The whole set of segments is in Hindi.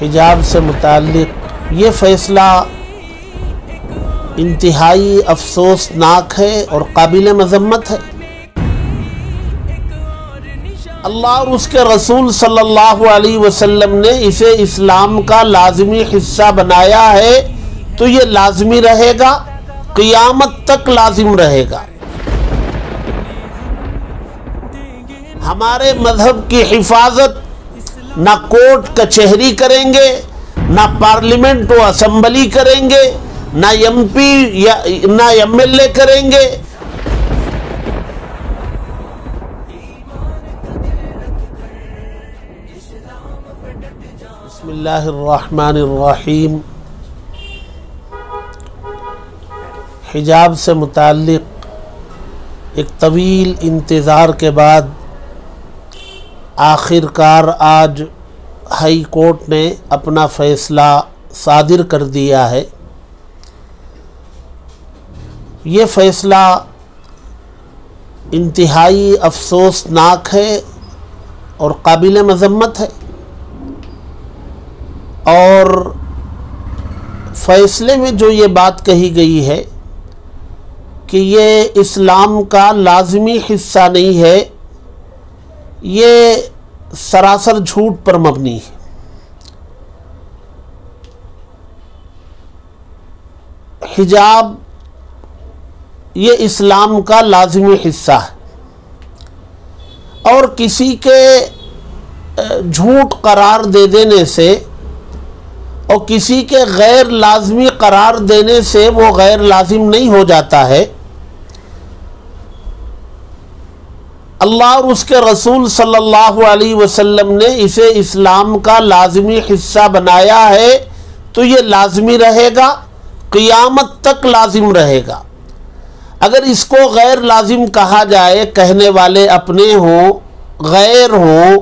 हिजाब से मुतक़ ये फ़ैसला इंतहाई अफसोसनाक है और काबिल मजम्मत है। अल्लाह और उसके रसूल सल्लल्लाहु अलैहि वसल्लम ने इसे इस्लाम का लाजमी हिस्सा बनाया है तो ये लाजमी रहेगा, क़ियामत तक लाजिम रहेगा। हमारे मज़हब की हिफाजत ना कोर्ट कचहरी करेंगे, ना पार्लियामेंट व असम्बली करेंगे, ना एमपी या, ना एमएलए करेंगे। बसमीम हिजाब से मुतक़ एक तवील इंतज़ार के बाद आखिरकार आज हाई कोर्ट ने अपना फ़ैसला सादिर कर दिया है। ये फ़ैसला इंतहाई अफसोसनाक है और काबिल मजम्मत है। और फ़ैसले में जो ये बात कही गई है कि ये इस्लाम का लाजमी हिस्सा नहीं है ये सरासर झूठ पर मबनी है। हिजाब ये इस्लाम का लाजमी हिस्सा है। और किसी के झूठ करार दे देने से और किसी के गैर लाजमी करार देने से वो गैर लाजिम नहीं हो जाता है। अल्लाह और उसके रसूल सल्लल्लाहु अलैहि वसल्लम ने इसे इस्लाम का लाजमी हिस्सा बनाया है तो ये लाजमी रहेगा, क़ियामत तक लाजिम रहेगा। अगर इसको गैर लाजिम कहा जाए, कहने वाले अपने हों, गैर हों,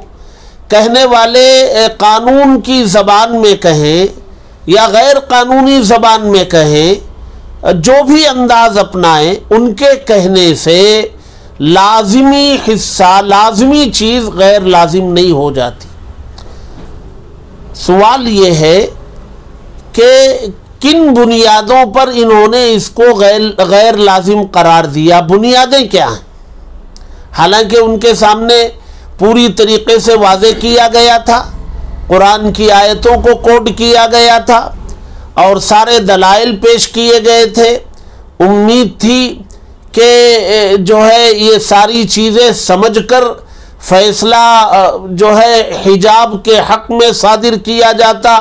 कहने वाले कानून की ज़बान में कहें, या गैर कानूनी ज़बान में कहें, जो भी अंदाज अपनाएँ, उनके कहने से लाजमी हिस्सा, लाजमी चीज़ गैर लाजिम नहीं हो जाती। सवाल ये है कि किन बुनियादों पर इन्होंने इसको गैर गैर लाजिम करार दिया? बुनियादें क्या हैं? हालाँकि उनके सामने पूरी तरीके से वाजे किया गया था, कुरान की आयतों को कोड किया गया था, और सारे दलाइल पेश किए गए थे। उम्मीद थी कि जो है, ये सारी चीज़ें समझकर फैसला जो है, हिजाब के हक में सादिर किया जाता।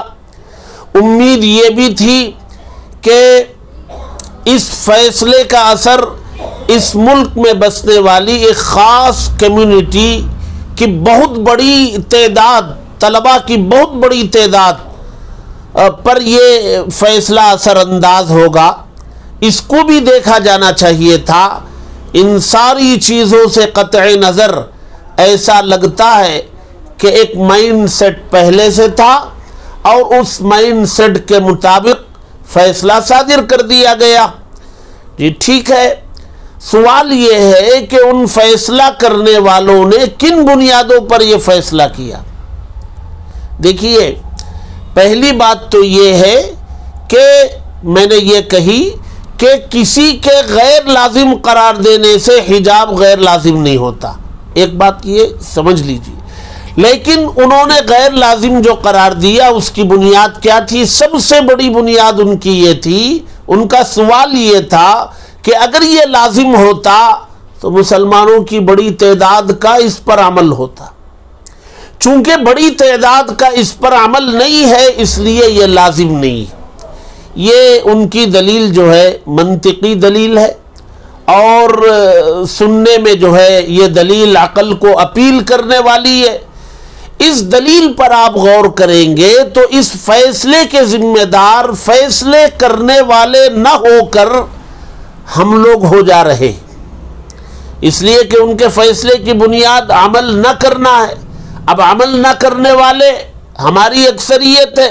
उम्मीद ये भी थी कि इस फैसले का असर इस मुल्क में बसने वाली एक ख़ास कम्युनिटी की बहुत बड़ी तदाद, तलबा की बहुत बड़ी तादाद पर ये फैसला असरअंदाज होगा। इसको भी देखा जाना चाहिए था। इन सारी चीज़ों से कत नज़र ऐसा लगता है कि एक माइंड सेट पहले से था और उस माइंड सेट के मुताबिक फैसला सादिर कर दिया गया। जी ठीक है। सवाल ये है कि उन फैसला करने वालों ने किन बुनियादों पर यह फैसला किया? देखिए, पहली बात तो ये है कि मैंने ये कही कि किसी के गैर लाजिम करार देने से हिजाब गैर लाजिम नहीं होता। एक बात ये समझ लीजिए। लेकिन उन्होंने गैर लाजिम जो करार दिया, उसकी बुनियाद क्या थी? सबसे बड़ी बुनियाद उनकी ये थी, उनका सवाल ये था कि अगर ये लाजिम होता तो मुसलमानों की बड़ी तादाद का इस पर अमल होता। चूँकि बड़ी तादाद का इस पर अमल नहीं है, इसलिए यह लाजिम नहीं ये उनकी दलील जो है मनतिकी दलील है और सुनने में जो है ये दलील अकल को अपील करने वाली है। इस दलील पर आप गौर करेंगे तो इस फैसले के जिम्मेदार फैसले करने वाले न होकर हम लोग हो जा रहे इसलिए कि उनके फैसले की बुनियाद अमल न करना है। अब अमल न करने वाले हमारी अक्सरियत है।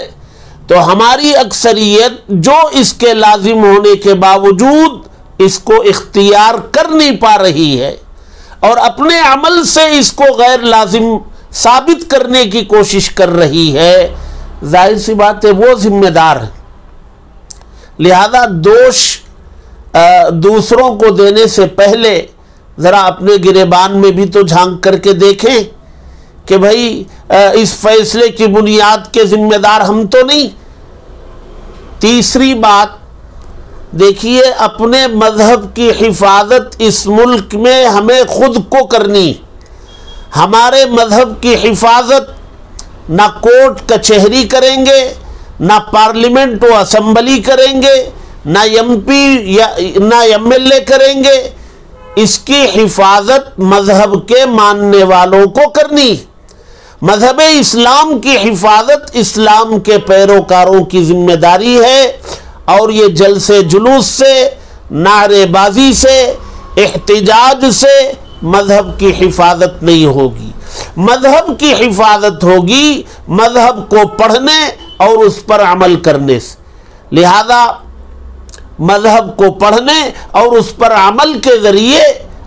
तो हमारी अक्सरियत जो इसके लाजिम होने के बावजूद इसको इख्तियार कर नहीं पा रही है और अपने अमल से इसको गैर लाजिम साबित करने की कोशिश कर रही है, ज़ाहिर सी बात है वो जिम्मेदार है। लिहाजा दोष दूसरों को देने से पहले ज़रा अपने गिरेबान में भी तो झाँक करके देखें कि भाई इस फैसले की बुनियाद के जिम्मेदार हम तो नहीं। तीसरी बात, देखिए, अपने मज़हब की हिफाजत इस मुल्क में हमें खुद को करनी। हमारे मज़हब की हिफाजत ना कोर्ट कचहरी करेंगे, ना पार्लियामेंट व असम्बली करेंगे, ना एमपी या, ना एमएलए करेंगे। इसकी हिफाजत मज़हब के मानने वालों को करनी। मज़हब इस्लाम की हिफाजत इस्लाम के पैरोकारों की ज़िम्मेदारी है और ये जल से जुलूस से, नारेबाजी से, एहतजाज से मज़हब की हिफाजत नहीं होगी। मज़हब की हिफाजत होगी मज़हब को पढ़ने और उस पर अमल करने से। लिहाजा मज़हब को पढ़ने और उस पर अमल के ज़रिए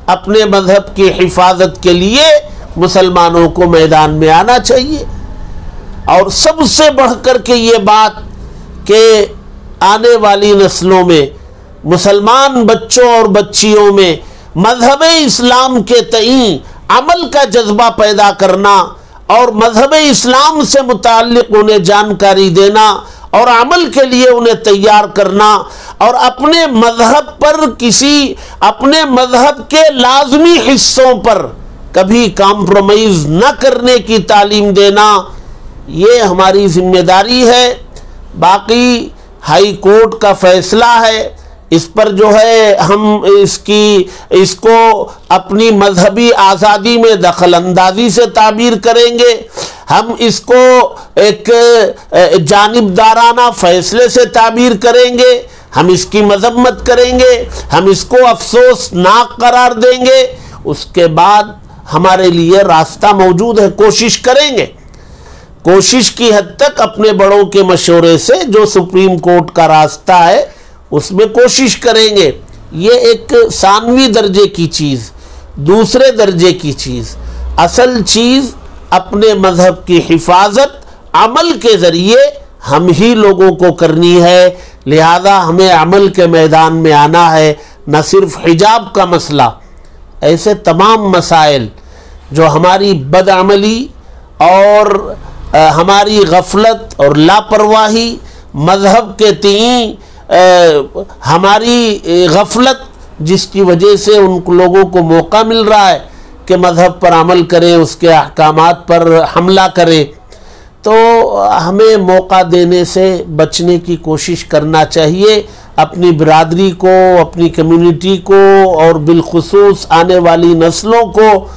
अपने मज़हब की हिफाजत के लिए मुसलमानों को मैदान में आना चाहिए। और सबसे बढ़ कर के ये बात कि आने वाली नस्लों में, मुसलमान बच्चों और बच्चियों में, मज़हब इस्लाम के तई अमल का जज्बा पैदा करना और मज़हब इस्लाम से मुतक उन्हें जानकारी देना और अमल के लिए उन्हें तैयार करना और अपने मज़हब पर किसी, अपने मज़हब के लाजमी हिस्सों पर कभी कॉम्प्रोमाइज न करने की तालीम देना, ये हमारी ज़िम्मेदारी है। बाकी हाई कोर्ट का फैसला है। इस पर जो है, हम इसकी, इसको अपनी मजहबी आज़ादी में दखल अंदाजी से ताबीर करेंगे। हम इसको एक जानबदाराना फैसले से ताबीर करेंगे। हम इसकी मजम्मत करेंगे। हम इसको अफसोसनाक करार देंगे। उसके बाद हमारे लिए रास्ता मौजूद है, कोशिश करेंगे। कोशिश की हद तक अपने बड़ों के मशवरे से जो सुप्रीम कोर्ट का रास्ता है, उसमें कोशिश करेंगे। ये एक सानवी दर्जे की चीज़, दूसरे दर्जे की चीज़। असल चीज़ अपने मज़हब की हिफाजत, अमल के ज़रिए हम ही लोगों को करनी है। लिहाजा हमें अमल के मैदान में आना है, न सिर्फ़ हिजाब का मसला। ऐसे तमाम मसाइल जो हमारी बदअमली और आ, हमारी गफलत और लापरवाही मज़हब के तीन हमारी गफलत जिसकी वजह से उन लोगों को मौका मिल रहा है कि मज़हब पर अमल करें उसके अहकाम पर हमला करें। तो हमें मौका देने से बचने की कोशिश करना चाहिए। अपनी बरदरी को, अपनी कम्युनिटी को और बिलखसूस आने वाली नस्लों को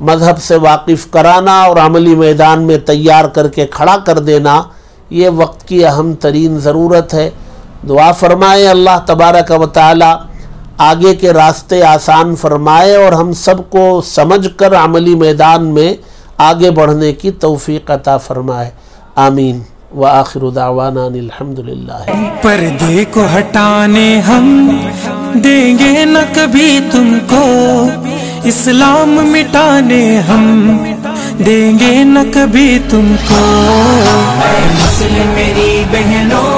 मज़हब से वाकिफ़ कराना और अमली मैदान में तैयार करके खड़ा कर देना, ये वक्त की अहम तरीन ज़रूरत है। दुआ फरमाए अल्लाह तबारक व आगे के रास्ते आसान फरमाए और हम सबको समझ कर अमली मैदान में आगे बढ़ने की तोफ़ी अता फरमाए। आमीन। व आखिर दावानाल्हम्दुलिल्लाह पर्दे को हटाने हम देंगे न कभी तुमको। इस्लाम मिटाने हम देंगे न कभी तुमको। मुस्लिम मेरी बहनों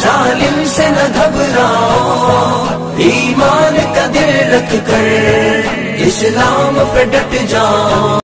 जालिम से न घबराओ। ईमान का दिल रख कर इस्लाम पे डट जाओ।